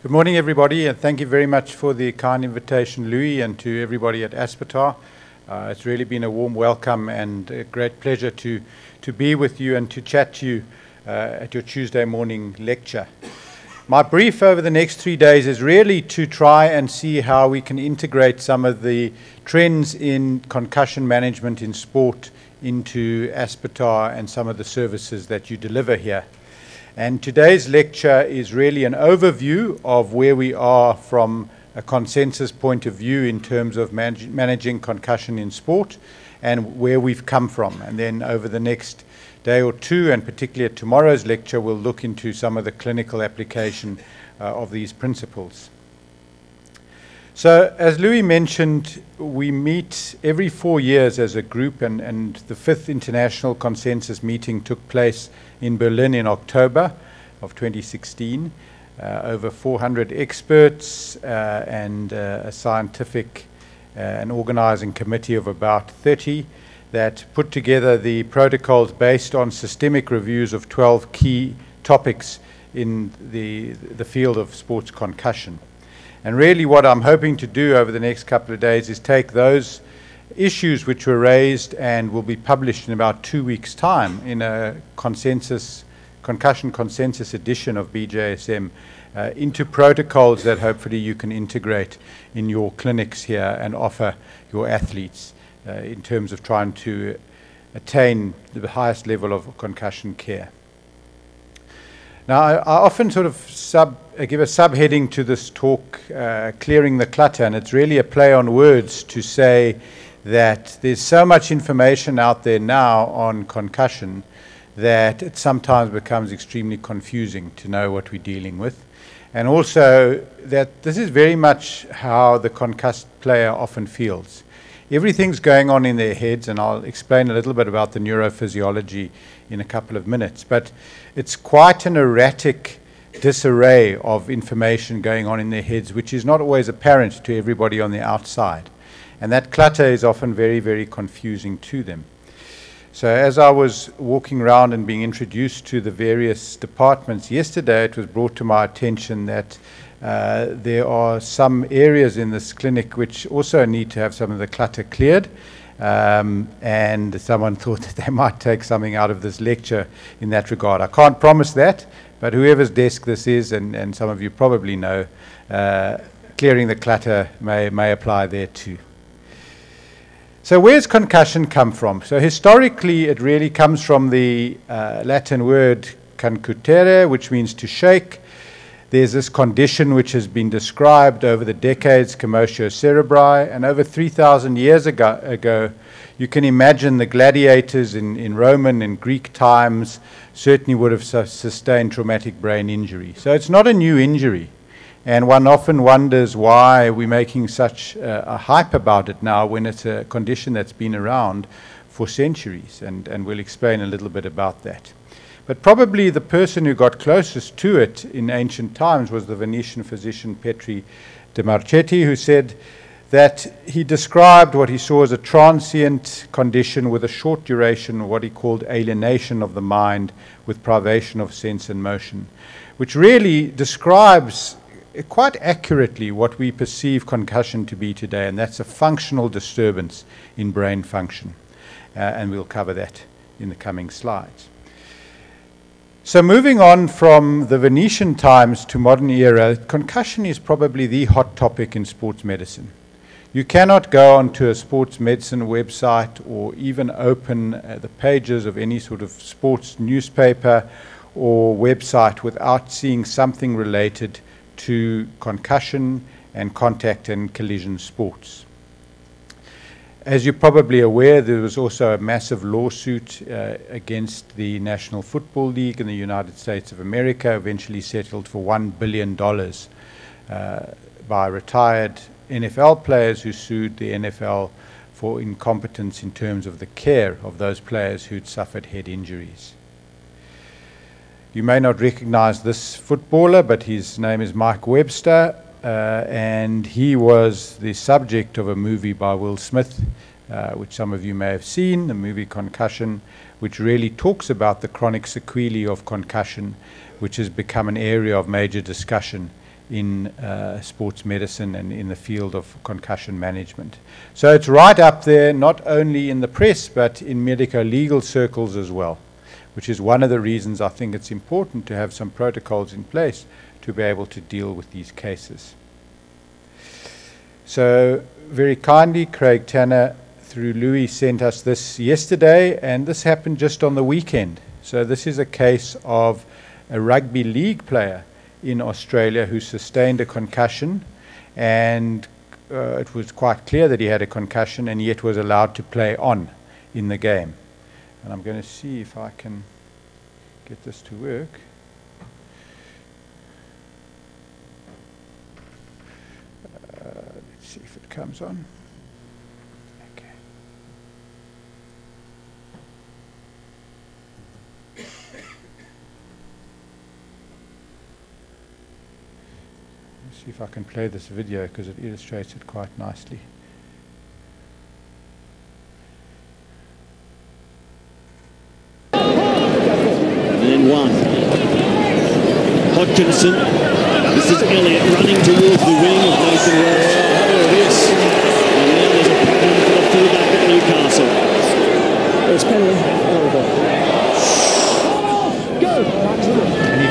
Good morning, everybody, and thank you very much for the kind invitation, Louis, and to everybody at Aspetar. Uh, it's really been a warm welcome and a great pleasure to, to be with you and to chat to you uh, at your Tuesday morning lecture. My brief over the next three days is really to try and see how we can integrate some of the trends in concussion management in sport into Aspetar and some of the services that you deliver here. And today's lecture is really an overview of where we are from a consensus point of view in terms of managing concussion in sport and where we've come from. And then over the next day or two, and particularly at tomorrow's lecture, we'll look into some of the clinical application uh, of these principles. So, as Louis mentioned, we meet every four years as a group, and, and the fifth international consensus meeting took place in Berlin in October of 2016. Uh, over 400 experts uh, and uh, a scientific uh, and organizing committee of about 30 that put together the protocols based on systemic reviews of 12 key topics in the, the field of sports concussion. And really, what I'm hoping to do over the next couple of days is take those issues which were raised and will be published in about two weeks' time in a consensus, concussion consensus edition of BJSM uh, into protocols that hopefully you can integrate in your clinics here and offer your athletes uh, in terms of trying to attain the highest level of concussion care. Now, I, I often sort of sub, uh, give a subheading to this talk, uh, Clearing the Clutter, and it's really a play on words to say that there's so much information out there now on concussion that it sometimes becomes extremely confusing to know what we're dealing with. And also that this is very much how the concussed player often feels everything's going on in their heads, and I'll explain a little bit about the neurophysiology in a couple of minutes. But it's quite an erratic disarray of information going on in their heads, which is not always apparent to everybody on the outside. And that clutter is often very, very confusing to them. So, as I was walking around and being introduced to the various departments yesterday, it was brought to my attention that uh, there are some areas in this clinic which also need to have some of the clutter cleared. Um, and someone thought that they might take something out of this lecture in that regard. I can't promise that, but whoever's desk this is, and, and some of you probably know, uh, clearing the clutter may, may apply there too. So, where's concussion come from? So, historically, it really comes from the uh, Latin word concutere, which means to shake. There's this condition which has been described over the decades, commotio cerebri, and over 3,000 years ago, ago, you can imagine the gladiators in, in Roman and Greek times certainly would have su sustained traumatic brain injury. So it's not a new injury. And one often wonders why we're making such uh, a hype about it now when it's a condition that's been around for centuries. And, and we'll explain a little bit about that. But probably the person who got closest to it in ancient times was the Venetian physician Petri de Marchetti, who said that he described what he saw as a transient condition with a short duration, what he called alienation of the mind with privation of sense and motion, which really describes quite accurately what we perceive concussion to be today, and that's a functional disturbance in brain function. Uh, and we'll cover that in the coming slides. So, moving on from the Venetian times to modern era, concussion is probably the hot topic in sports medicine. You cannot go onto a sports medicine website or even open uh, the pages of any sort of sports newspaper or website without seeing something related to concussion and contact and collision sports. As you're probably aware, there was also a massive lawsuit uh, against the National Football League in the United States of America, eventually settled for $1 billion uh, by retired NFL players who sued the NFL for incompetence in terms of the care of those players who'd suffered head injuries. You may not recognize this footballer, but his name is Mike Webster uh, and he was the subject of a movie by Will Smith, uh, which some of you may have seen, the movie Concussion, which really talks about the chronic sequelae of concussion, which has become an area of major discussion in uh, sports medicine and in the field of concussion management. So it's right up there, not only in the press, but in medico legal circles as well, which is one of the reasons I think it's important to have some protocols in place to be able to deal with these cases. So, very kindly, Craig Tanner through Louis sent us this yesterday, and this happened just on the weekend. So, this is a case of a rugby league player in Australia who sustained a concussion, and uh, it was quite clear that he had a concussion and yet was allowed to play on in the game. And I'm going to see if I can get this to work. Uh, let's see if it comes on. Okay. see if I can play this video because it illustrates it quite nicely. And then one. Hodkinson. This is Elliott running towards the wing of Nathan Ross. Oh, there it is. And now there's a problem for the fullback at Newcastle. It's penalty.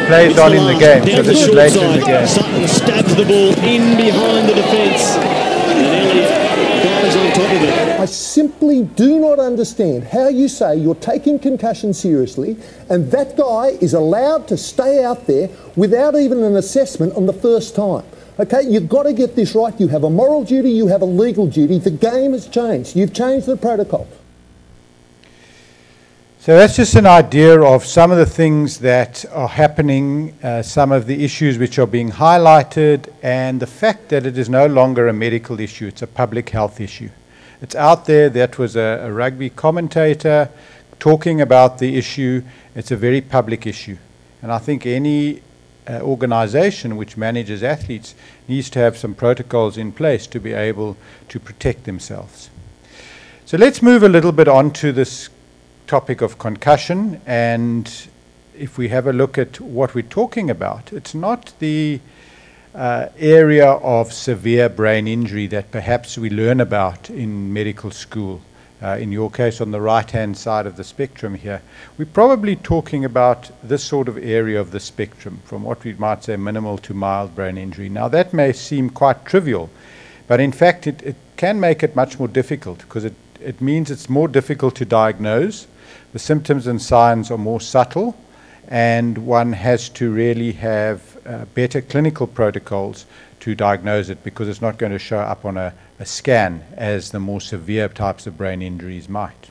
Plays on in the game, so this is later in the game. Sutton stabs the ball in behind the defence, and Elliott dives on top of it. I simply do not understand how you say you're taking concussion seriously and that guy is allowed to stay out there without even an assessment on the first time. Okay, you've got to get this right. You have a moral duty, you have a legal duty. The game has changed. You've changed the protocol. So that's just an idea of some of the things that are happening, uh, some of the issues which are being highlighted, and the fact that it is no longer a medical issue, it's a public health issue. It's out there. That was a, a rugby commentator talking about the issue. It's a very public issue. And I think any uh, organization which manages athletes needs to have some protocols in place to be able to protect themselves. So let's move a little bit on to this topic of concussion. And if we have a look at what we're talking about, it's not the uh, area of severe brain injury that perhaps we learn about in medical school. Uh, in your case, on the right hand side of the spectrum here, we're probably talking about this sort of area of the spectrum, from what we might say minimal to mild brain injury. Now, that may seem quite trivial, but in fact, it, it can make it much more difficult because it, it means it's more difficult to diagnose the symptoms and signs are more subtle, and one has to really have uh, better clinical protocols to diagnose it because it's not going to show up on a, a scan as the more severe types of brain injuries might.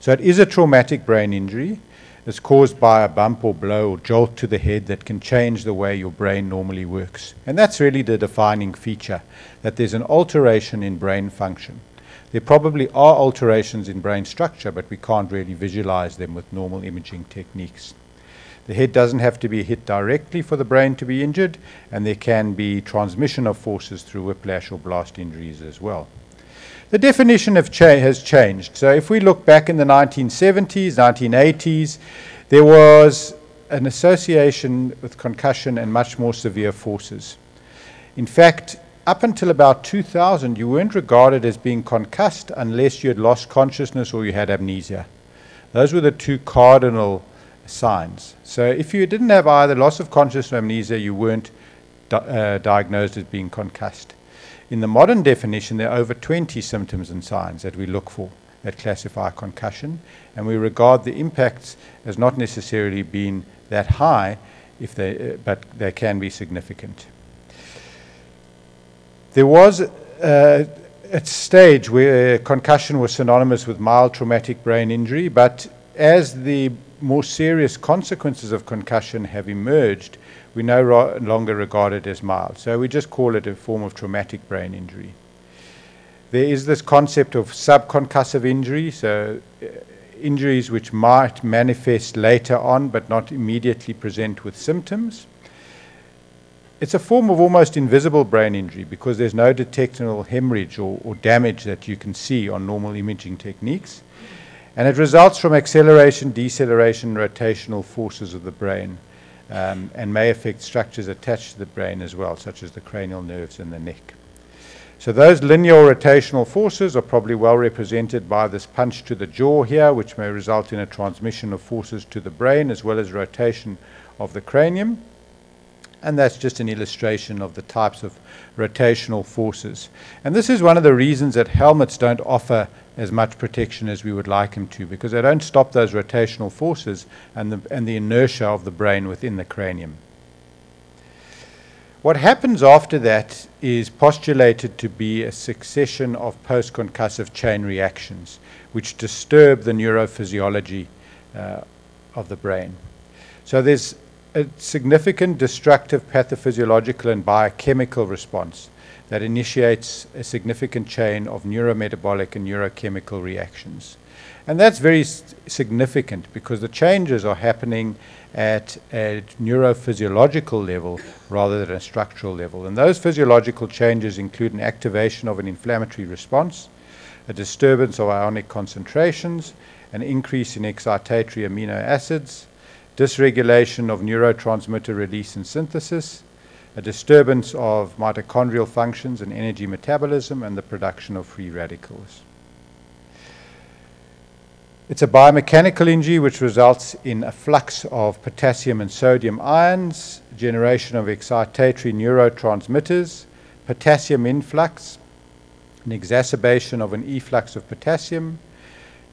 So it is a traumatic brain injury. It's caused by a bump or blow or jolt to the head that can change the way your brain normally works. And that's really the defining feature, that there's an alteration in brain function. There probably are alterations in brain structure, but we can't really visualize them with normal imaging techniques. The head doesn't have to be hit directly for the brain to be injured, and there can be transmission of forces through whiplash or blast injuries as well. The definition of cha has changed. So if we look back in the 1970s, 1980s, there was an association with concussion and much more severe forces. In fact, up until about 2000, you weren't regarded as being concussed unless you had lost consciousness or you had amnesia. Those were the two cardinal signs. So if you didn't have either loss of consciousness or amnesia, you weren't di uh, diagnosed as being concussed. In the modern definition, there are over 20 symptoms and signs that we look for that classify concussion, and we regard the impacts as not necessarily being that high, if they, uh, but they can be significant. There was uh, a stage where concussion was synonymous with mild traumatic brain injury, but as the more serious consequences of concussion have emerged, we no longer regard it as mild. So we just call it a form of traumatic brain injury. There is this concept of subconcussive injury, so uh, injuries which might manifest later on but not immediately present with symptoms. It's a form of almost invisible brain injury because there's no detectable hemorrhage or, or, damage that you can see on normal imaging techniques. And it results from acceleration, deceleration, rotational forces of the brain. um, and may affect structures attached to the brain as well, such as the cranial nerves and the neck. So those linear rotational forces are probably well represented by this punch to the jaw here, which may result in a transmission of forces to the brain as well as rotation of the cranium. And that's just an illustration of the types of rotational forces. And this is one of the reasons that helmets don't offer as much protection as we would like them to, because they don't stop those rotational forces and the, and the inertia of the brain within the cranium. What happens after that is postulated to be a succession of post concussive chain reactions, which disturb the neurophysiology uh, of the brain. So there's a significant destructive pathophysiological and biochemical response that initiates a significant chain of neurometabolic and neurochemical reactions. And that's very significant because the changes are happening at a neurophysiological level rather than a structural level. And those physiological changes include an activation of an inflammatory response, a disturbance of ionic concentrations, an increase in excitatory amino acids, dysregulation of neurotransmitter release and synthesis, a disturbance of mitochondrial functions and energy metabolism, and the production of free radicals. It's a biomechanical injury which results in a flux of potassium and sodium ions, generation of excitatory neurotransmitters, potassium influx, an exacerbation of an efflux of potassium,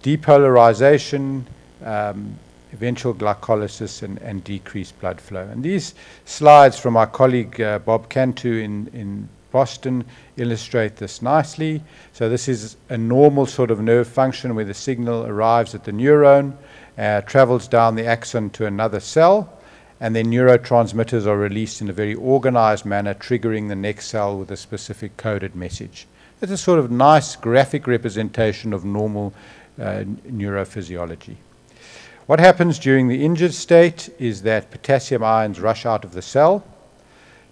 depolarization, um, eventual glycolysis, and, and, decreased blood flow. And these slides from our colleague uh, Bob Cantu in, in Boston illustrate this nicely. So this is a normal sort of nerve function where the signal arrives at the neuron, uh, travels down the axon to another cell, and then neurotransmitters are released in a very organized manner, triggering the next cell with a specific coded message. It's a sort of nice graphic representation of normal uh, neurophysiology. What happens during the injured state is that potassium ions rush out of the cell,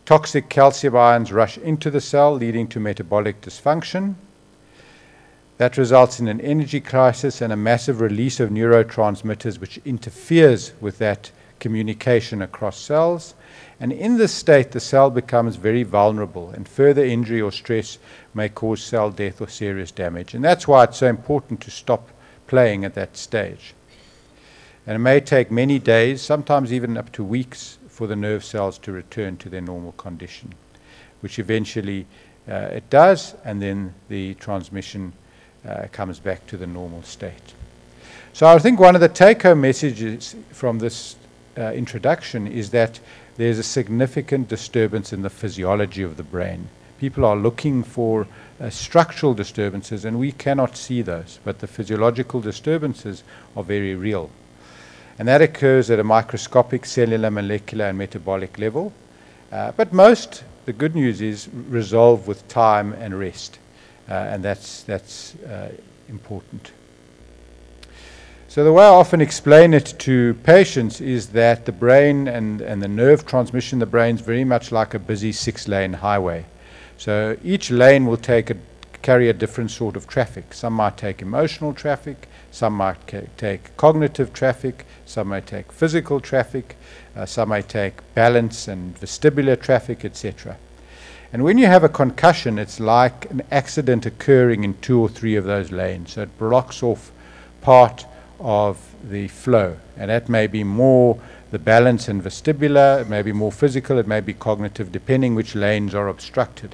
Toxic calcium ions rush into the cell, leading to metabolic dysfunction. That results in an energy crisis and a massive release of neurotransmitters, which interferes with that communication across cells. And in this state, the cell becomes very vulnerable, and further injury or stress may cause cell death or serious damage. And that's why it's so important to stop playing at that stage. And it may take many days, sometimes even up to weeks, for the nerve cells to return to their normal condition, which eventually uh, it does, and then the transmission uh, comes back to the normal state. So I think one of the take-home messages from this uh, introduction is that there's a significant disturbance in the physiology of the brain. People are looking for uh, structural disturbances, and we cannot see those, but the physiological disturbances are very real. And that occurs at a microscopic, cellular, molecular, and metabolic level. Uh, but most, the good news is, resolve with time and rest. Uh, and that's, that's uh, important. So, the way I often explain it to patients is that the brain and, and the nerve transmission in the brain is very much like a busy six lane highway. So, each lane will take a, carry a different sort of traffic. Some might take emotional traffic, some might take cognitive traffic, some may take physical traffic, uh, some may take balance and vestibular traffic, etc. And when you have a concussion, it's like an accident occurring in two or three of those lanes. So it blocks off part of the flow. And that may be more the balance and vestibular, it may be more physical, it may be cognitive, depending which lanes are obstructed.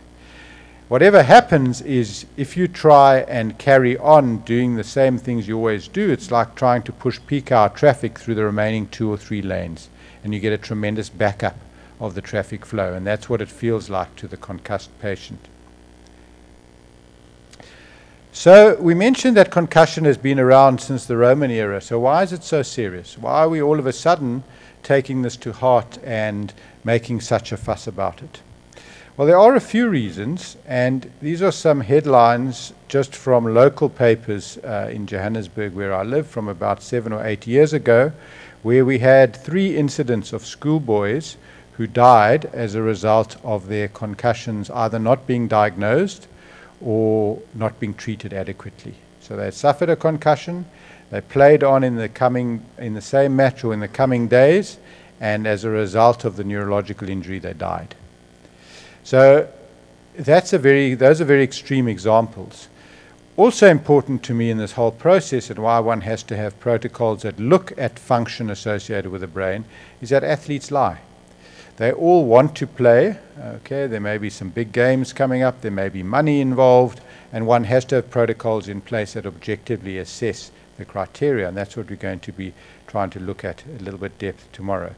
Whatever happens is if you try and carry on doing the same things you always do, it's like trying to push peak hour traffic through the remaining two or three lanes, and you get a tremendous backup of the traffic flow, and that's what it feels like to the concussed patient. So we mentioned that concussion has been around since the Roman era. So why is it so serious? Why are we all of a sudden taking this to heart and making such a fuss about it? Well, there are a few reasons, and these are some headlines just from local papers uh, in Johannesburg, where I live, from about seven or eight years ago, where we had three incidents of schoolboys who died as a result of their concussions either not being diagnosed or not being treated adequately. So they suffered a concussion, they played on in the coming in the same match or in the coming days, and as a result of the neurological injury, they died. So that's a very, those are very extreme examples. Also important to me in this whole process and why one has to have protocols that look at function associated with the brain is that athletes lie. They all want to play. Okay, there may be some big games coming up, there may be money involved, and one has to have protocols in place that objectively assess the criteria, and that's what we're going to be trying to look at a little bit depth tomorrow.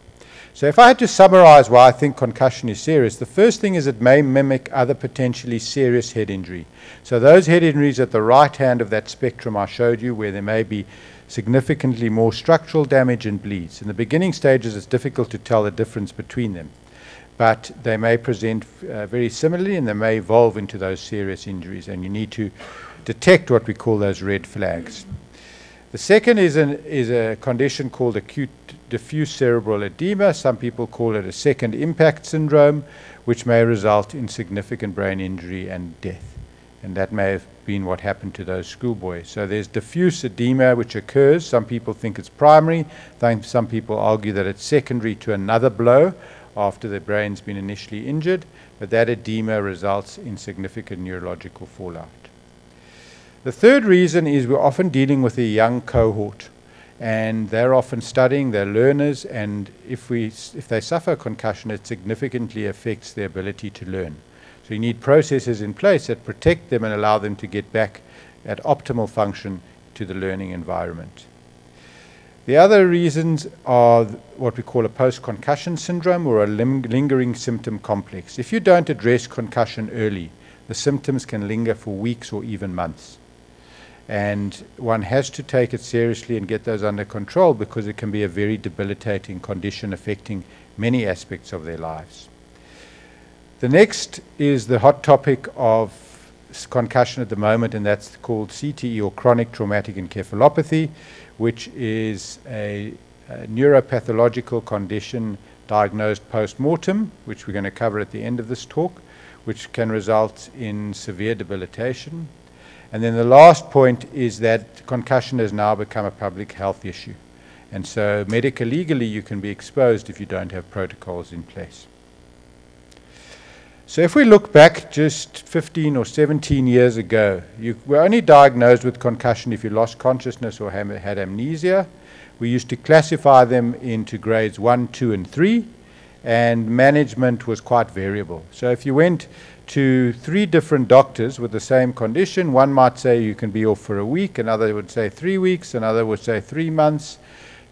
So if I had to summarize why I think concussion is serious, the first thing is it may mimic other potentially serious head injury. So those head injuries at the right hand of that spectrum I showed you, where there may be significantly more structural damage and bleeds. In the beginning stages, it's difficult to tell the difference between them, but they may present uh, very similarly and they may evolve into those serious injuries, and you need to detect what we call those red flags. The second is, an, is a condition called acute diffuse cerebral edema. Some people call it a second impact syndrome, which may result in significant brain injury and death. And that may have been what happened to those schoolboys. So there's diffuse edema which occurs. Some people think it's primary. Some people argue that it's secondary to another blow after the brain's been initially injured. But that edema results in significant neurological fallout. The third reason is we're often dealing with a young cohort and they're often studying, they're learners, and if, we, if they suffer concussion, it significantly affects their ability to learn. So you need processes in place that protect them and allow them to get back at optimal function to the learning environment. The other reasons are what we call a post-concussion syndrome or a lingering symptom complex. If you don't address concussion early, the symptoms can linger for weeks or even months. And one has to take it seriously and get those under control because it can be a very debilitating condition affecting many aspects of their lives. The next is the hot topic of concussion at the moment, and that's called CTE or chronic traumatic encephalopathy, which is a, a neuropathological condition diagnosed post mortem, which we're going to cover at the end of this talk, which can result in severe debilitation, and then the last point is that concussion has now become a public health issue. And so medical legally you can be exposed if you don't have protocols in place. So if we look back just 15 or 17 years ago, you were only diagnosed with concussion if you lost consciousness or had amnesia. We used to classify them into grades 1, 2, and 3, and management was quite variable. So if you went to three different doctors with the same condition. One might say you can be off for a week, another would say three weeks, another would say three months.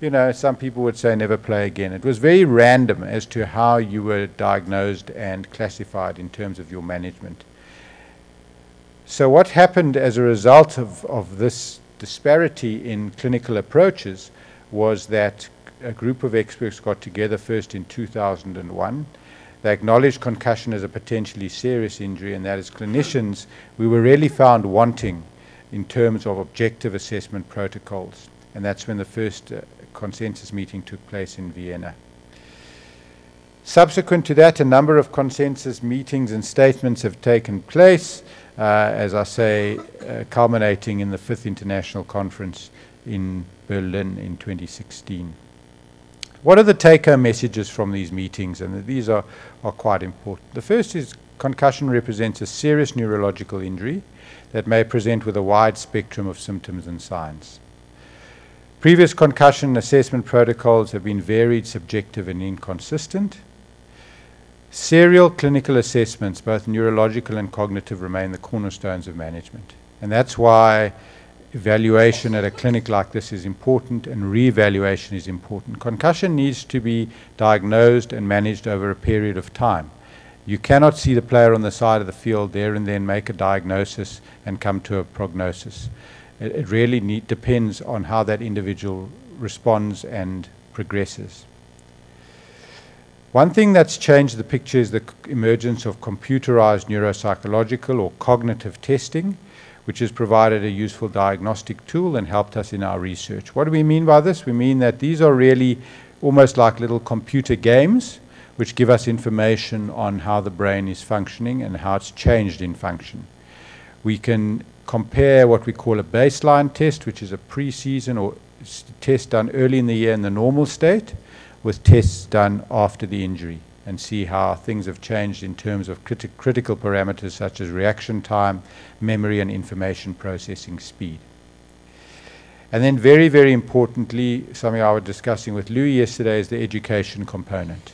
You know, some people would say never play again. It was very random as to how you were diagnosed and classified in terms of your management. So, what happened as a result of, of this disparity in clinical approaches was that a group of experts got together first in 2001 they acknowledged concussion as a potentially serious injury, and that as clinicians, we were really found wanting in terms of objective assessment protocols. And that's when the first uh, consensus meeting took place in Vienna. Subsequent to that, a number of consensus meetings and statements have taken place, uh, as I say, uh, culminating in the fifth international conference in Berlin in 2016. What are the take-home messages from these meetings? And these are, are quite important. The first is concussion represents a serious neurological injury that may present with a wide spectrum of symptoms and signs. Previous concussion assessment protocols have been varied, subjective, and inconsistent. Serial clinical assessments, both neurological and cognitive, remain the cornerstones of management. And that's why evaluation at a clinic like this is important and re-evaluation is important. Concussion needs to be diagnosed and managed over a period of time. You cannot see the player on the side of the field there and then make a diagnosis and come to a prognosis. It, it really need, depends on how that individual responds and progresses. One thing that's changed the picture is the emergence of computerized neuropsychological or cognitive testing which has provided a useful diagnostic tool and helped us in our research. What do we mean by this? We mean that these are really almost like little computer games which give us information on how the brain is functioning and how it's changed in function. We can compare what we call a baseline test, which is a pre-season or test done early in the year in the normal state, with tests done after the injury and see how things have changed in terms of criti critical parameters such as reaction time, memory, and information processing speed. And then very, very importantly, something I was discussing with Louis yesterday is the education component.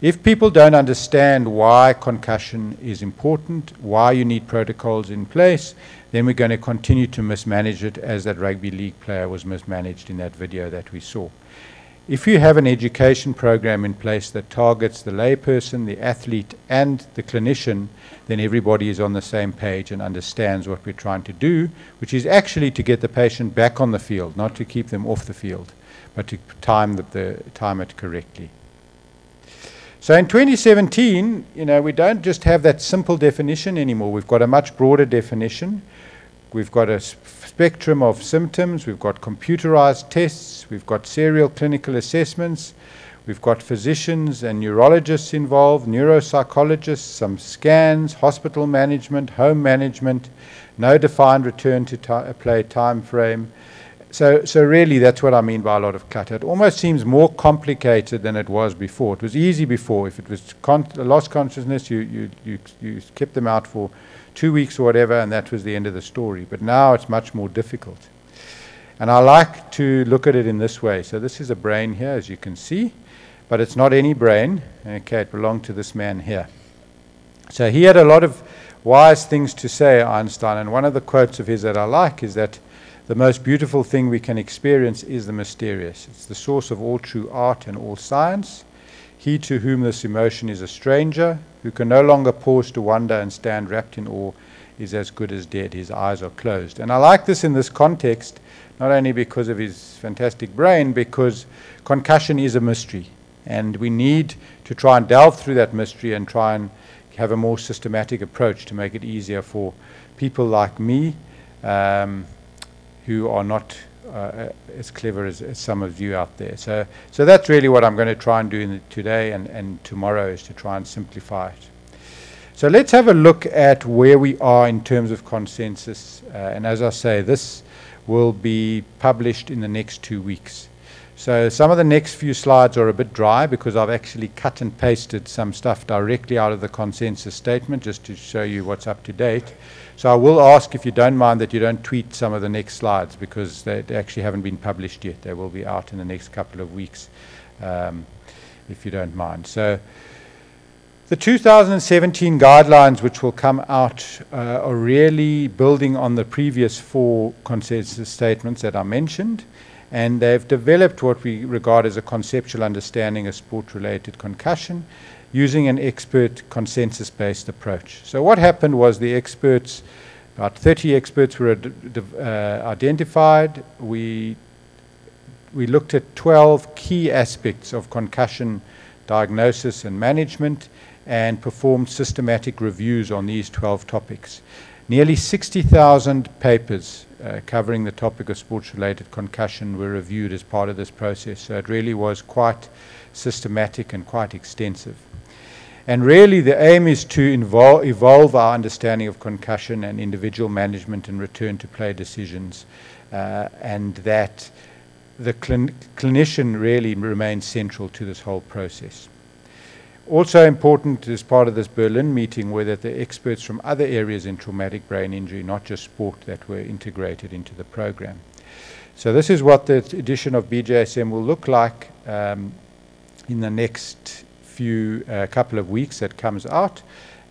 If people don't understand why concussion is important, why you need protocols in place, then we're going to continue to mismanage it as that rugby league player was mismanaged in that video that we saw. If you have an education program in place that targets the layperson, the athlete, and the clinician, then everybody is on the same page and understands what we're trying to do, which is actually to get the patient back on the field, not to keep them off the field, but to time, the, the, time it correctly. So in 2017, you know, we don't just have that simple definition anymore. We've got a much broader definition. We've got a spectrum of symptoms. We've got computerized tests. We've got serial clinical assessments. We've got physicians and neurologists involved, neuropsychologists, some scans, hospital management, home management, no defined return to play time frame. So, so really, that's what I mean by a lot of clutter. It almost seems more complicated than it was before. It was easy before. If it was lost consciousness, you, you, you, you kept them out for two weeks or whatever, and that was the end of the story. But now it's much more difficult. And I like to look at it in this way. So this is a brain here, as you can see, but it's not any brain. Okay, it belonged to this man here. So he had a lot of wise things to say, Einstein, and one of the quotes of his that I like is that the most beautiful thing we can experience is the mysterious. It's the source of all true art and all science. He to whom this emotion is a stranger, who can no longer pause to wonder and stand wrapped in awe, is as good as dead. His eyes are closed. And I like this in this context, not only because of his fantastic brain, because concussion is a mystery. And we need to try and delve through that mystery and try and have a more systematic approach to make it easier for people like me um, who are not uh, as clever as, as, some of you out there. So, so that's really what I'm going to try and do today and, and tomorrow is to try and simplify it. So let's have a look at where we are in terms of consensus. Uh, and as I say, this will be published in the next two weeks. So some of the next few slides are a bit dry because I've actually cut and pasted some stuff directly out of the consensus statement just to show you what's up to date. So I will ask if you don't mind that you don't tweet some of the next slides because they, actually haven't been published yet. They will be out in the next couple of weeks, um, if you don't mind. So the 2017 guidelines, which will come out, uh, are really building on the previous four consensus statements that I mentioned. And they've developed what we regard as a conceptual understanding of sport related concussion using an expert consensus based approach. So, what happened was the experts, about 30 experts were uh, identified. We, we looked at 12 key aspects of concussion diagnosis and management and performed systematic reviews on these 12 topics. Nearly 60,000 papers uh, covering the topic of sports related concussion were reviewed as part of this process, so it really was quite systematic and quite extensive. And really, the aim is to evolve our understanding of concussion and individual management and return to play decisions, uh, and that the clin clinician really remains central to this whole process. Also important as part of this Berlin meeting were that the experts from other areas in traumatic brain injury, not just sport, that were integrated into the program. So this is what the edition of BJSM will look like um, in the next few uh, couple of weeks that comes out.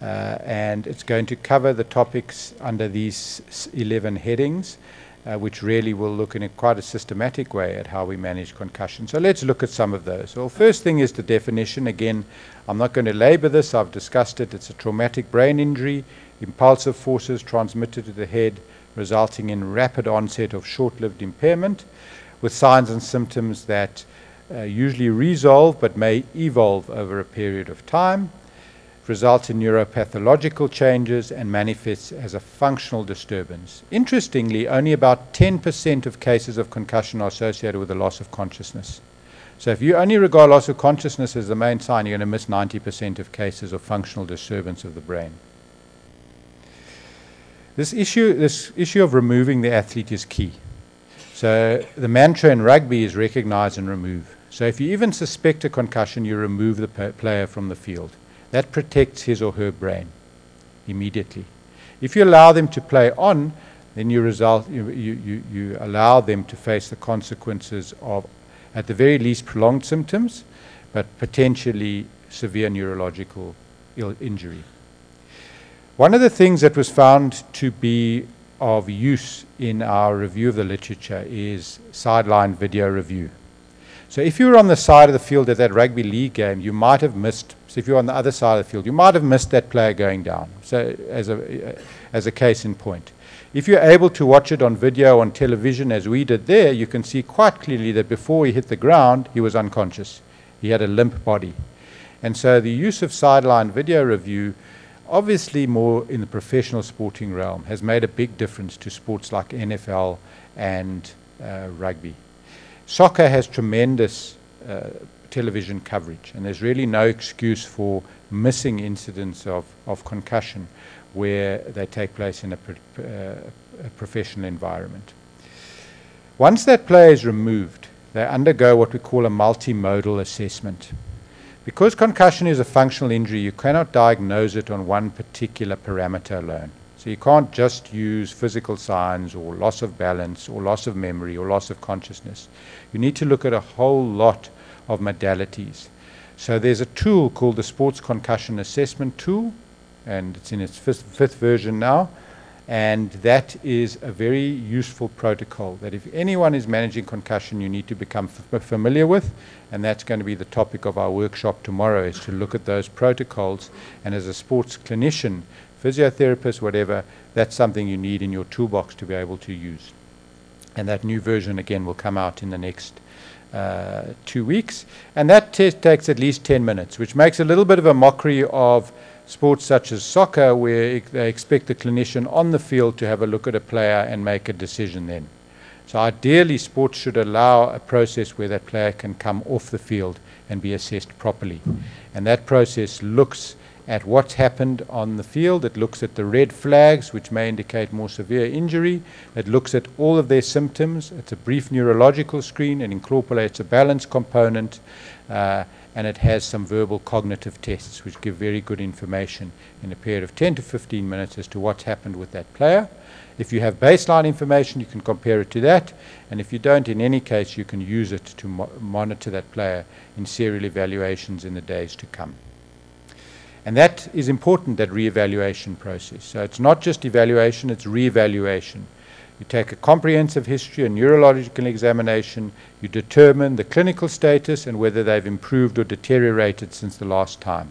Uh, and it's going to cover the topics under these 11 headings, uh, which really will look in a quite a systematic way at how we manage concussion. So let's look at some of those. Well, first thing is the definition. Again, I'm not going to labor this. I've discussed it. It's a traumatic brain injury, impulsive forces transmitted to the head, resulting in rapid onset of short-lived impairment, with signs and symptoms that uh, usually resolve but may evolve over a period of time, result in neuropathological changes, and manifests as a functional disturbance. Interestingly, only about 10% of cases of concussion are associated with a loss of consciousness. So if you only regard loss of consciousness as the main sign, you're going to miss 90% of cases of functional disturbance of the brain. This issue, this issue of removing the athlete is key. So the mantra in rugby is recognize and remove. So if you even suspect a concussion, you remove the player from the field. That protects his or her brain immediately. If you allow them to play on, then you, result, you, you, you allow them to face the consequences of, at the very least, prolonged symptoms, but potentially severe neurological injury. One of the things that was found to be of use in our review of the literature is sideline video review. So if you were on the side of the field at that rugby league game, you might have missed. So if you're on the other side of the field, you might have missed that player going down. So as a as a case in point, if you're able to watch it on video on television as we did there, you can see quite clearly that before he hit the ground, he was unconscious. He had a limp body. And so the use of sideline video review, obviously more in the professional sporting realm, has made a big difference to sports like NFL and uh, rugby. Soccer has tremendous uh, television coverage, and there's really no excuse for missing incidents of, of concussion where they take place in a, pro uh, a professional environment. Once that player is removed, they undergo what we call a multimodal assessment. Because concussion is a functional injury, you cannot diagnose it on one particular parameter alone. So you can't just use physical signs or loss of balance or loss of memory or loss of consciousness. You need to look at a whole lot of modalities. So there's a tool called the Sports Concussion Assessment Tool, and it's in its fifth, fifth version now. And that is a very useful protocol that if anyone is managing concussion, you need to become familiar with. And that's going to be the topic of our workshop tomorrow is to look at those protocols. And as a sports clinician, physiotherapist, whatever, that's something you need in your toolbox to be able to use. And that new version, again, will come out in the next uh, two weeks. And that test takes at least 10 minutes, which makes a little bit of a mockery of sports such as soccer, where they expect the clinician on the field to have a look at a player and make a decision then. So ideally, sports should allow a process where that player can come off the field and be assessed properly. And that process looks at what's happened on the field. It looks at the red flags, which may indicate more severe injury. It looks at all of their symptoms. It's a brief neurological screen. It incorporates a balance component. Uh, and it has some verbal cognitive tests which give very good information in a period of 10 to 15 minutes as to what's happened with that player. If you have baseline information, you can compare it to that, and if you don't, in any case, you can use it to mo monitor that player in serial evaluations in the days to come. And that is important, that re-evaluation process. So it's not just evaluation, it's re-evaluation. You take a comprehensive history, a neurological examination, you determine the clinical status and whether they've improved or deteriorated since the last time.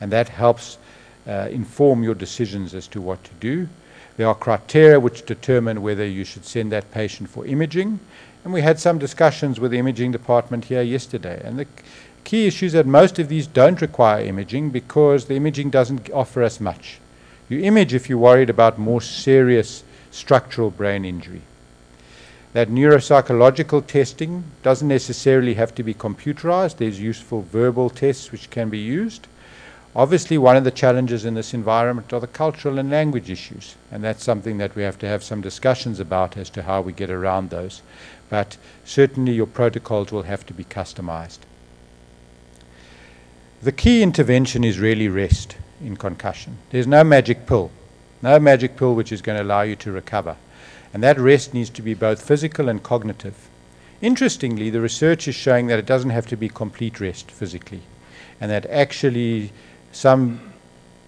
And that helps uh, inform your decisions as to what to do. There are criteria which determine whether you should send that patient for imaging. And we had some discussions with the imaging department here yesterday. And the key issue is that most of these don't require imaging because the imaging doesn't offer us much. You image if you're worried about more serious structural brain injury. That neuropsychological testing doesn't necessarily have to be computerized. There's useful verbal tests which can be used. Obviously, one of the challenges in this environment are the cultural and language issues, and that's something that we have to have some discussions about as to how we get around those. But certainly, your protocols will have to be customized. The key intervention is really rest in concussion. There's no magic pill. No magic pill which is going to allow you to recover. And that rest needs to be both physical and cognitive. Interestingly, the research is showing that it doesn't have to be complete rest physically, and that actually some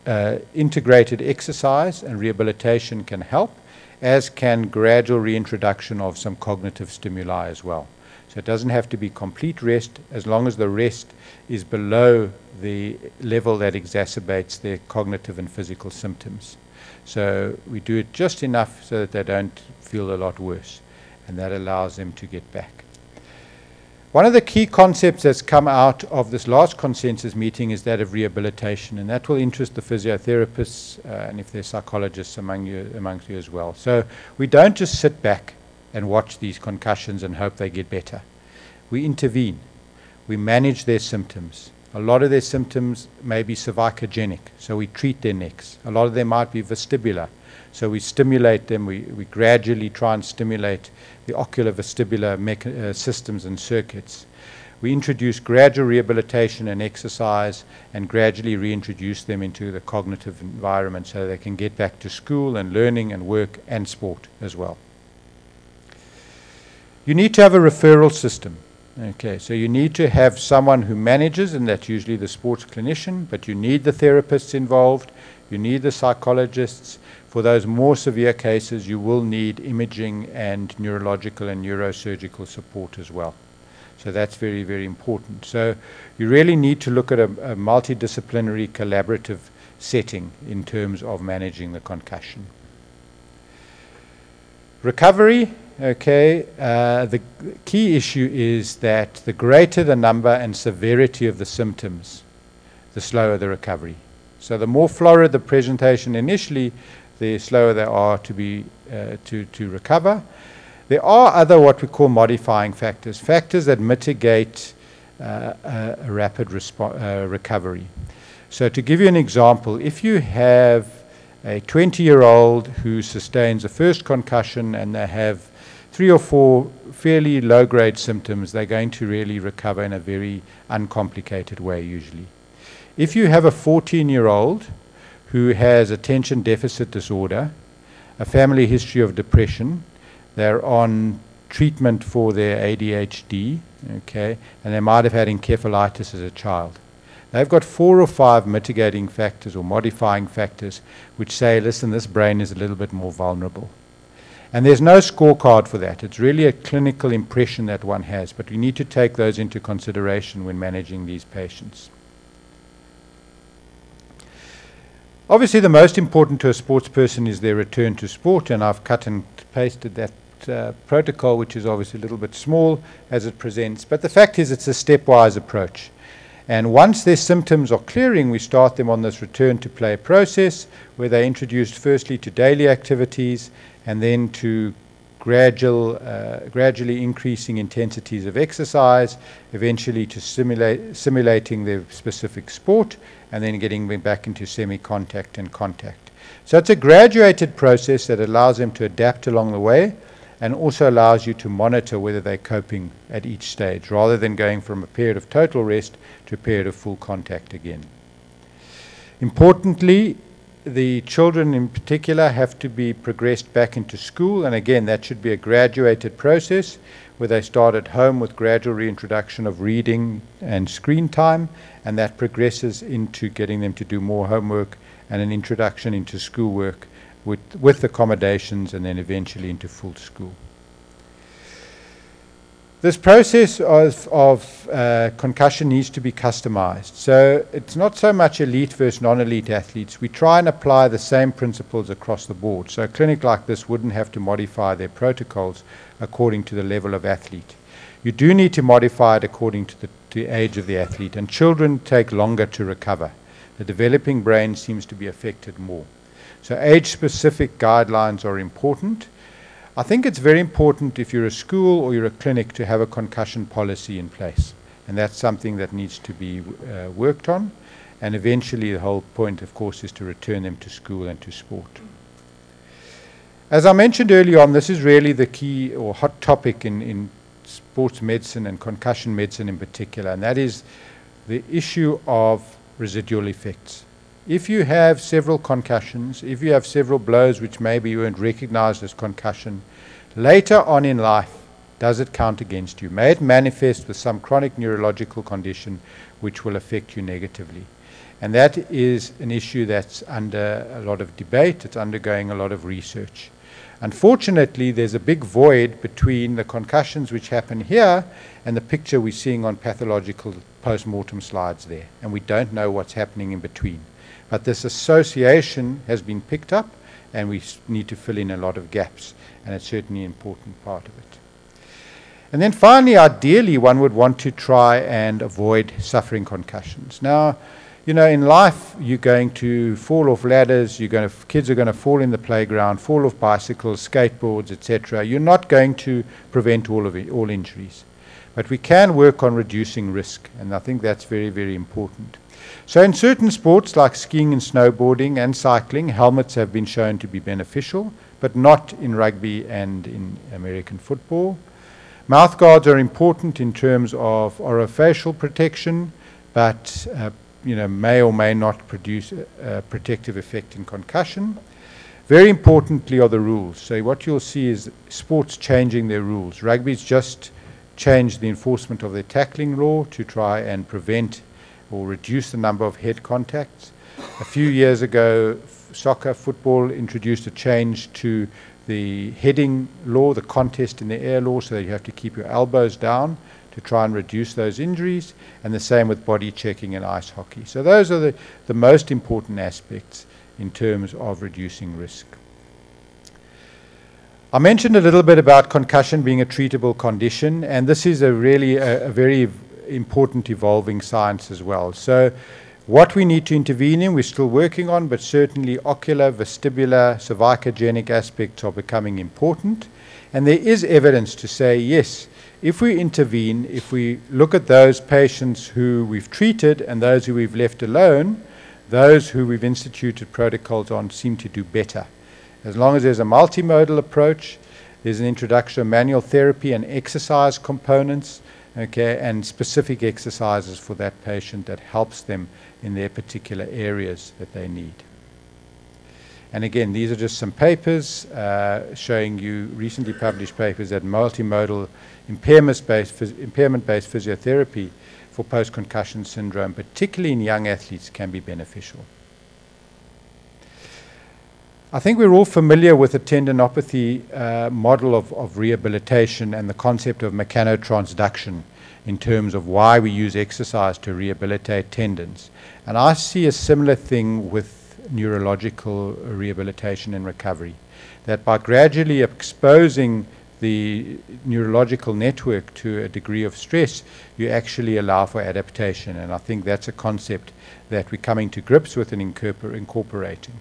uh, integrated exercise and rehabilitation can help, as can gradual reintroduction of some cognitive stimuli as well. So it doesn't have to be complete rest as long as the rest is below the level that exacerbates their cognitive and physical symptoms. So we do it just enough so that they don't feel a lot worse, and that allows them to get back. One of the key concepts that's come out of this last consensus meeting is that of rehabilitation, and that will interest the physiotherapists uh, and if there's psychologists among you, amongst you as well. So we don't just sit back and watch these concussions and hope they get better. We intervene. We manage their symptoms. A lot of their symptoms may be cervicogenic, so we treat their necks. A lot of them might be vestibular, so we stimulate them. We, we gradually try and stimulate the ocular vestibular uh, systems and circuits. we introduce gradual rehabilitation and exercise and gradually reintroduce them into the cognitive environment so they can get back to school and learning and work and sport as well. You need to have a referral system. Okay, so you need to have someone who manages, and that's usually the sports clinician, but you need the therapists involved, you need the psychologists. For those more severe cases, you will need imaging and neurological and neurosurgical support as well. So that's very, very important. So you really need to look at a, a multidisciplinary collaborative setting in terms of managing the concussion. Recovery, okay, uh, the key issue is that the greater the number and severity of the symptoms, the slower the recovery. So the more florid the presentation initially, the slower they are to be uh, to, to recover. There are other what we call modifying factors, factors that mitigate uh, a, a, rapid uh, recovery. So to give you an example, if you have a 20 year old who sustains a first concussion and they have three or four fairly low grade symptoms, they're going to really recover in a very uncomplicated way usually. If you have a 14 year old who has attention deficit disorder, a family history of depression, they're on treatment for their ADHD, okay, and they might have had encephalitis as a child. They've got four or five mitigating factors or modifying factors which say, listen, this brain is a little bit more vulnerable. And there's no scorecard for that. It's really a clinical impression that one has, but we need to take those into consideration when managing these patients. Obviously, the most important to a sports person is their return to sport, and I've cut and pasted that uh, protocol, which is obviously a little bit small as it presents. But the fact is, it's a stepwise approach. And once their symptoms are clearing, we start them on this return to play process where they're introduced firstly to daily activities and then to gradual, uh, gradually increasing intensities of exercise, eventually to simulate, simulating their specific sport, and then getting them back into semi-contact and contact. So it's a graduated process that allows them to adapt along the way and also allows you to monitor whether they're coping at each stage rather than going from a period of total rest to a period of full contact again. Importantly, the children in particular have to be progressed back into school, and again, that should be a graduated process where they start at home with gradual reintroduction of reading and screen time, and that progresses into getting them to do more homework and an introduction into schoolwork with, with accommodations and then eventually into full school. This process of, of uh, concussion needs to be customized. So it's not so much elite versus non elite athletes. We try and apply the same principles across the board. So a clinic like this wouldn't have to modify their protocols according to the level of athlete. You do need to modify it according to the, to age of the athlete, and children take longer to recover. The developing brain seems to be affected more. So age specific guidelines are important. I think it's very important if you're a school or you're a clinic to have a concussion policy in place. And that's something that needs to be uh, worked on. And eventually, the whole point, of course, is to return them to school and to sport. As I mentioned earlier on, this is really the key or hot topic in, in sports medicine and concussion medicine in particular, and that is the issue of residual effects. If you have several concussions, if you have several blows which maybe you weren't recognized as concussion, later on in life, does it count against you? May it manifest with some chronic neurological condition which will affect you negatively. And that is an issue that's under a lot of debate, it's undergoing a lot of research. Unfortunately, there's a big void between the concussions which happen here and the picture we're seeing on pathological post-mortem slides there. And we don't know what's happening in between. But this association has been picked up, and we need to fill in a lot of gaps, and it's certainly an important part of it. And then finally, ideally, one would want to try and avoid suffering concussions. Now, you know, in life, you're going to fall off ladders, you're going to, kids are going to fall in the playground, fall off bicycles, skateboards, etc. You're not going to prevent all of it, all injuries. But we can work on reducing risk, and I think that's very, very important. So in certain sports like skiing and snowboarding and cycling, helmets have been shown to be beneficial, but not in rugby and in American football. Mouth guards are important in terms of orofacial protection, but uh, you know, may or may not produce a, a protective effect in concussion. Very importantly are the rules. So what you'll see is sports changing their rules. Rugby's just changed the enforcement of their tackling law to try and prevent or reduce the number of head contacts. A few years ago, soccer, football introduced a change to the heading law, the contest in the air law, so that you have to keep your elbows down to try and reduce those injuries, and the same with body checking in ice hockey. So those are the, the most important aspects in terms of reducing risk. I mentioned a little bit about concussion being a treatable condition, and this is a really a, a very important evolving science as well. So what we need to intervene in, we're still working on, but certainly ocular, vestibular, cervicogenic aspects are becoming important. And there is evidence to say, yes, if we intervene, if we look at those patients who we've treated and those who we've left alone, those who we've instituted protocols on seem to do better. As long as there's a multimodal approach, there's an introduction of manual therapy and exercise components, okay, and specific exercises for that patient that helps them in their particular areas that they need. And again, these are just some papers uh, showing you recently published papers that multimodal impairment-based, phys impairment-based physiotherapy for post-concussion syndrome, particularly in young athletes, can be beneficial. I think we're all familiar with the tendinopathy uh, model of, of rehabilitation and the concept of mechanotransduction in terms of why we use exercise to rehabilitate tendons. And I see a similar thing with neurological rehabilitation and recovery, that by gradually exposing the neurological network to a degree of stress, you actually allow for adaptation. And I think that's a concept that we're coming to grips with and incorporating.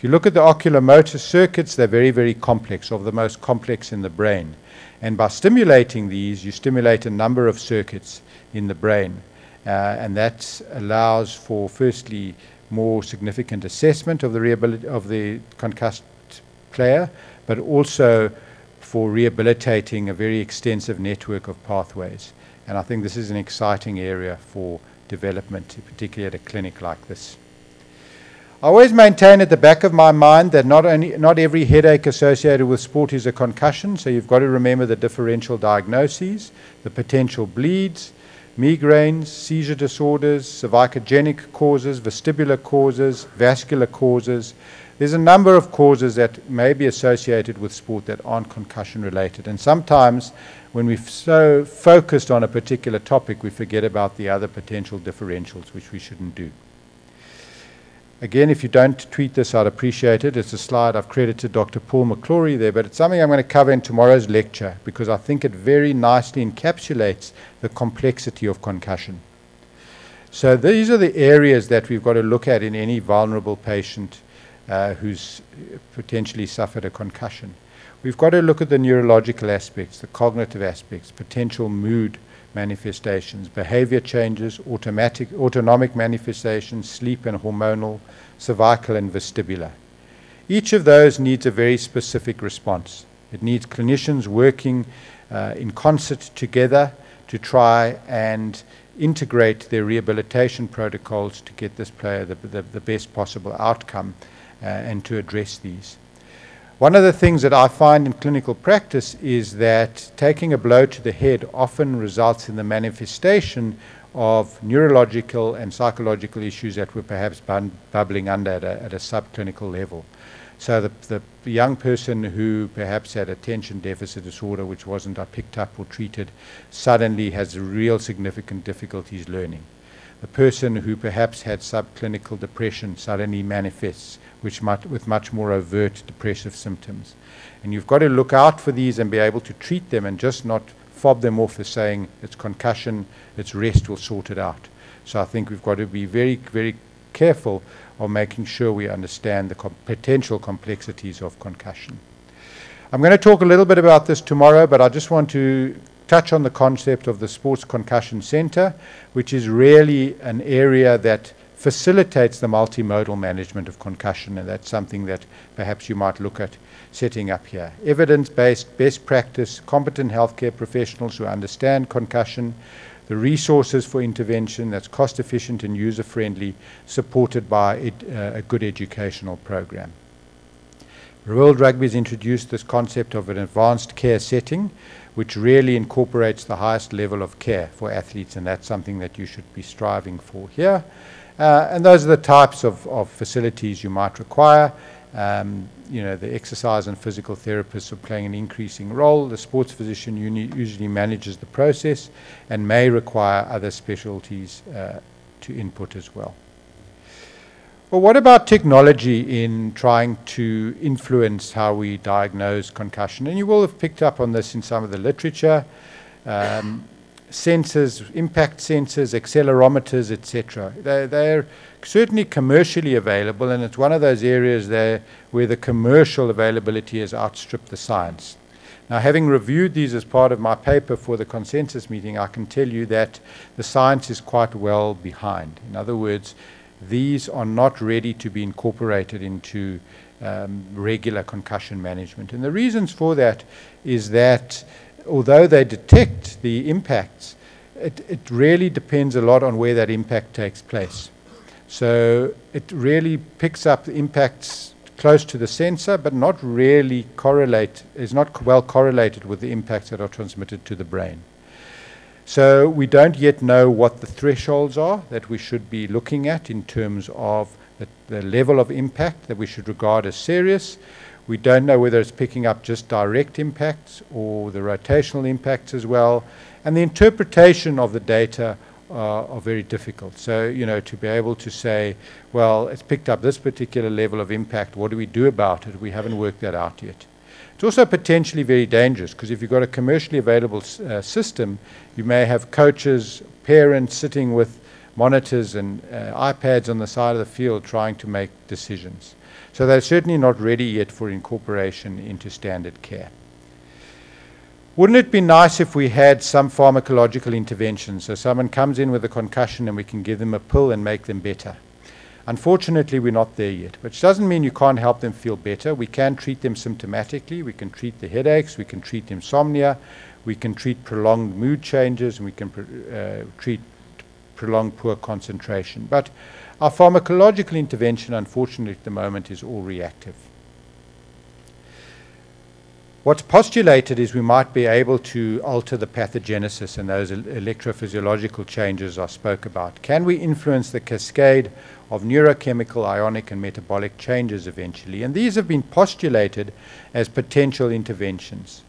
If you look at the oculomotor circuits, they're very, very complex, of the most complex in the brain. And by stimulating these, you stimulate a number of circuits in the brain. Uh, and that allows for, firstly, more significant assessment of the, of the concussed player, but also for rehabilitating a very extensive network of pathways. And I think this is an exciting area for development, particularly at a clinic like this. I always maintain at the back of my mind that not, only, not every headache associated with sport is a concussion, so you've got to remember the differential diagnoses, the potential bleeds, migraines, seizure disorders, cervicogenic causes, vestibular causes, vascular causes. There's a number of causes that may be associated with sport that aren't concussion related. And sometimes when we're so focused on a particular topic, we forget about the other potential differentials, which we shouldn't do. Again, if you don't tweet this, I'd appreciate it. It's a slide I've credited Dr. Paul McCrory there, but it's something I'm going to cover in tomorrow's lecture because I think it very nicely encapsulates the complexity of concussion. So these are the areas that we've got to look at in any vulnerable patient uh, who's potentially suffered a concussion. We've got to look at the neurological aspects, the cognitive aspects, potential mood manifestations, behavior changes, automatic, autonomic manifestations, sleep and hormonal, cervical and vestibular. Each of those needs a very specific response. It needs clinicians working uh, in concert together to try and integrate their rehabilitation protocols to get this player the, the, the best possible outcome uh, and to address these. One of the things that I find in clinical practice is that taking a blow to the head often results in the manifestation of neurological and psychological issues that were perhaps bubbling under at a, at a subclinical level. So the, the young person who perhaps had attention deficit disorder, which wasn't uh, picked up or treated, suddenly has real significant difficulties learning. The person who perhaps had subclinical depression suddenly manifests which might, with much more overt depressive symptoms. And you've got to look out for these and be able to treat them and just not fob them off as saying it's concussion, it's rest, we'll sort it out. So I think we've got to be very, very careful of making sure we understand the com potential complexities of concussion. I'm going to talk a little bit about this tomorrow, but I just want to touch on the concept of the Sports Concussion Center, which is really an area that facilitates the multimodal management of concussion, and that's something that perhaps you might look at setting up here. Evidence-based, best practice, competent healthcare professionals who understand concussion, the resources for intervention that's cost efficient and user friendly, supported by it, uh, a good educational program. World Rugby has introduced this concept of an advanced care setting, which really incorporates the highest level of care for athletes, and that's something that you should be striving for here. Uh, and those are the types of, of facilities you might require. Um, you know, the exercise and physical therapists are playing an increasing role. The sports physician usually manages the process and may require other specialties uh, to input as well. Well, what about technology in trying to influence how we diagnose concussion? And you will have picked up on this in some of the literature. Um, sensors, impact sensors, accelerometers, etc. They, they're certainly commercially available, and it's one of those areas there where the commercial availability has outstripped the science. Now, having reviewed these as part of my paper for the consensus meeting, I can tell you that the science is quite well behind. In other words, these are not ready to be incorporated into um, regular concussion management. And the reasons for that is that although they detect the impacts, it, it really depends a lot on where that impact takes place. So it really picks up the impacts close to the sensor, but not really correlate, is not well correlated with the impacts that are transmitted to the brain. So we don't yet know what the thresholds are that we should be looking at in terms of the, the, level of impact that we should regard as serious. We don't know whether it's picking up just direct impacts or the rotational impacts as well. And the interpretation of the data uh, are very difficult. So, you know, to be able to say, well, it's picked up this particular level of impact, what do we do about it? We haven't worked that out yet. It's also potentially very dangerous because if you've got a commercially available uh, system, you may have coaches, parents sitting with monitors and uh, iPads on the side of the field trying to make decisions. So they're certainly not ready yet for incorporation into standard care. Wouldn't it be nice if we had some pharmacological intervention? So someone comes in with a concussion and we can give them a pill and make them better. Unfortunately, we're not there yet, which doesn't mean you can't help them feel better. We can treat them symptomatically. We can treat the headaches. We can treat insomnia. We can treat prolonged mood changes, and we can uh, treat prolonged poor concentration. But our pharmacological intervention, unfortunately, at the moment is all reactive. What's postulated is we might be able to alter the pathogenesis and those electrophysiological changes I spoke about. Can we influence the cascade of neurochemical, ionic, and metabolic changes eventually? And these have been postulated as potential interventions.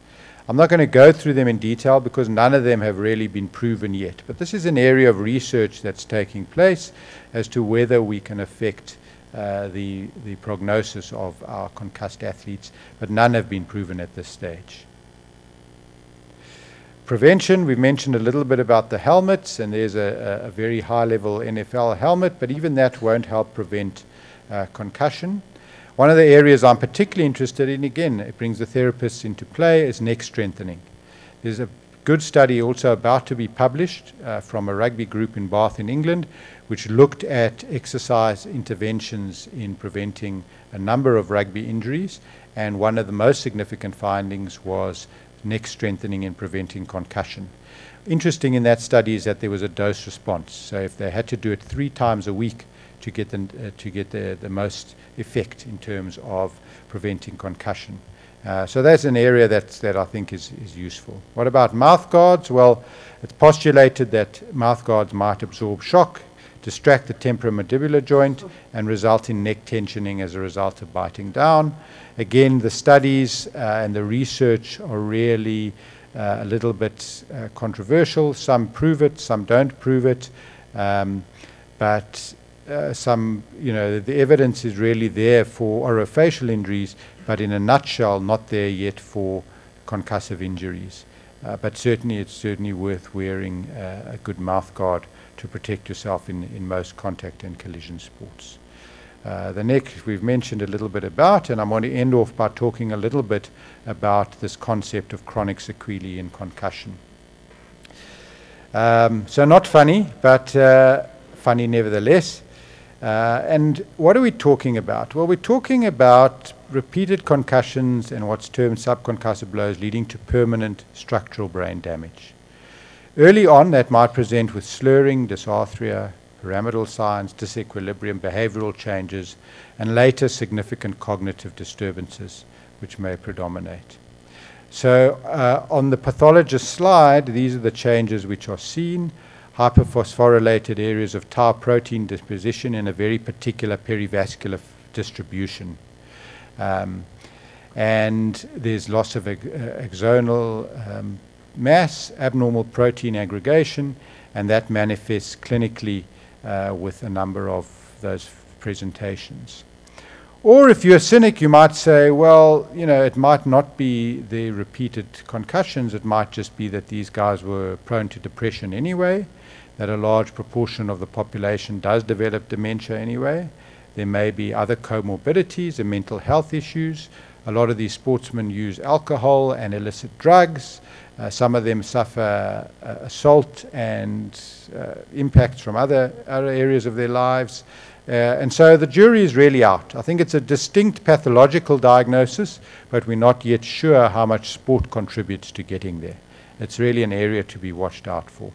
I'm not going to go through them in detail because none of them have really been proven yet. But this is an area of research that's taking place as to whether we can affect uh, the, the prognosis of our concussed athletes, but none have been proven at this stage. Prevention, we mentioned a little bit about the helmets, and there's a, a very high level NFL helmet, but even that won't help prevent uh, concussion. One of the areas I'm particularly interested in, again, it brings the therapists into play, is neck strengthening. There's a good study also about to be published uh, from a rugby group in Bath in England, which looked at exercise interventions in preventing a number of rugby injuries. And one of the most significant findings was neck strengthening in preventing concussion. Interesting in that study is that there was a dose response. So if they had to do it three times a week to get, the, uh, to get the, the most effect in terms of preventing concussion. Uh, so that's an area that's, that I think is, is useful. What about mouth guards? Well, it's postulated that mouth guards might absorb shock, distract the temporomandibular joint, and result in neck tensioning as a result of biting down. Again, the studies uh, and the research are really uh, a little bit uh, controversial. Some prove it, some don't prove it. Um, but uh, some, you know, the evidence is really there for orofacial injuries, but in a nutshell, not there yet for concussive injuries. Uh, but certainly, it's certainly worth wearing uh, a good mouth guard to protect yourself in, in most contact and collision sports. Uh, the neck we've mentioned a little bit about, and I'm going to end off by talking a little bit about this concept of chronic sequelae in concussion. Um, so not funny, but uh, funny nevertheless. Uh, and what are we talking about? Well, we're talking about repeated concussions and what's termed subconcussive blows leading to permanent structural brain damage. Early on, that might present with slurring, dysarthria, pyramidal signs, disequilibrium, behavioral changes, and later significant cognitive disturbances, which may predominate. So uh, on the pathologist slide, these are the changes which are seen. Hyperphosphorylated areas of tau protein disposition in a very particular perivascular distribution. Um, and there's loss of ex uh, axonal um, mass, abnormal protein aggregation, and that manifests clinically uh, with a number of those presentations. Or if you're a cynic, you might say, well, you know, it might not be the repeated concussions, it might just be that these guys were prone to depression anyway, that a large proportion of the population does develop dementia anyway. There may be other comorbidities and mental health issues. A lot of these sportsmen use alcohol and illicit drugs. Uh, some of them suffer uh, assault and uh, impacts from other, other areas of their lives. Uh, and so the jury is really out. I think it's a distinct pathological diagnosis, but we're not yet sure how much sport contributes to getting there. It's really an area to be watched out for.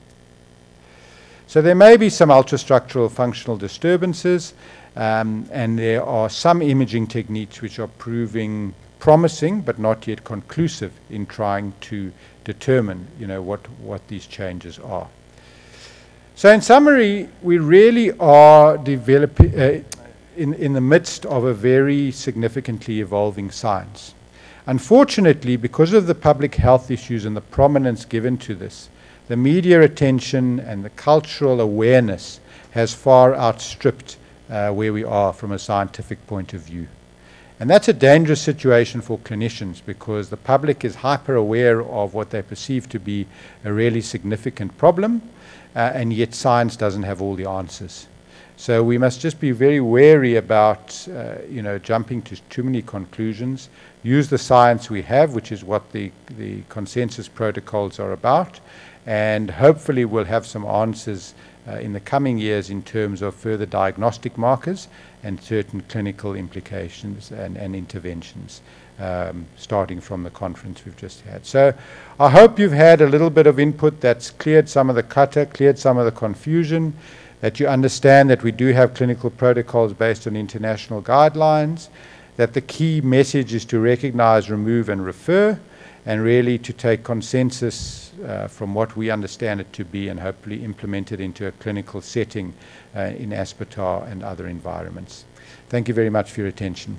So there may be some ultrastructural functional disturbances, um, and there are some imaging techniques which are proving promising but not yet conclusive in trying to determine you know, what, what these changes are. So in summary, we really are developing, uh, in, in the midst of a very significantly evolving science. Unfortunately, because of the public health issues and the prominence given to this, the media attention and the cultural awareness has far outstripped uh, where we are from a scientific point of view. And that's a dangerous situation for clinicians because the public is hyper aware of what they perceive to be a really significant problem, uh, and yet science doesn't have all the answers. So we must just be very wary about, uh, you know, jumping to too many conclusions. Use the science we have, which is what the, the consensus protocols are about, and hopefully we'll have some answers uh, in the coming years in terms of further diagnostic markers and certain clinical implications and, and interventions, um, starting from the conference we've just had. So I hope you've had a little bit of input that's cleared some of the clutter, cleared some of the confusion, that you understand that we do have clinical protocols based on international guidelines, that the key message is to recognize, remove, and refer, and really to take consensus uh, from what we understand it to be and hopefully implement it into a clinical setting uh, in Aspetar and other environments. Thank you very much for your attention.